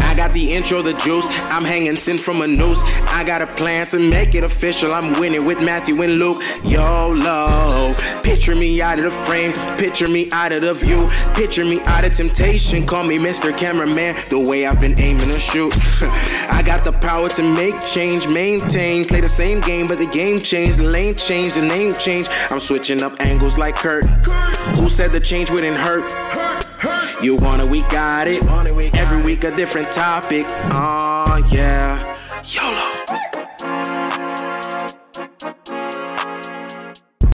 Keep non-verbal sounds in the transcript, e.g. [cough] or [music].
I got the intro, the juice. I'm hanging sin from a noose. I got a plan to make it official. I'm winning with Matthew and Luke. Yo, YOLO. Picture me out of the frame. Picture me out of the view. Picture me out of temptation. Call me Mr. Cameraman. The way I've been aiming to shoot. [laughs] I got the power to make change, maintain. Play the same game, but the game changed. The lane changed, the name changed. I'm switching up angles like Kurt. Who said the change wouldn't hurt? You want it, we got it. Week a different topic. Oh yeah. YOLO.